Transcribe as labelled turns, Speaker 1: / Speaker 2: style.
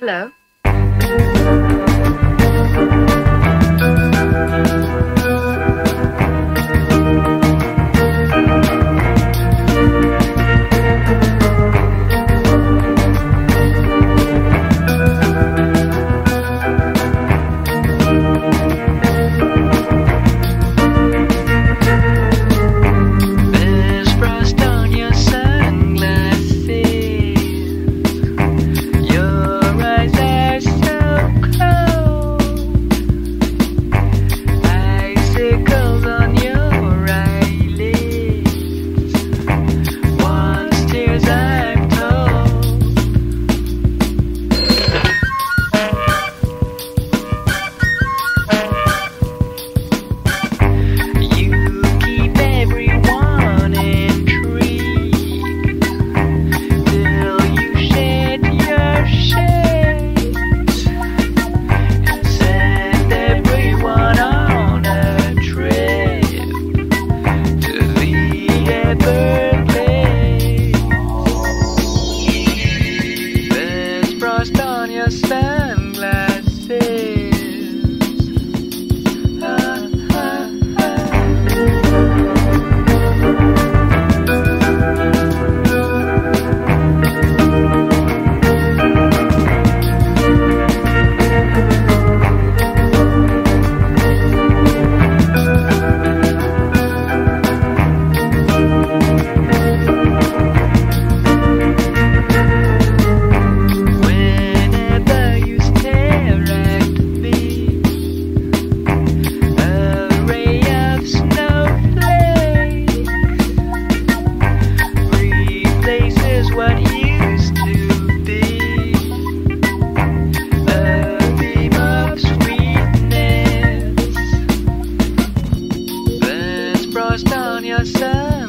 Speaker 1: Hello. was down yourself.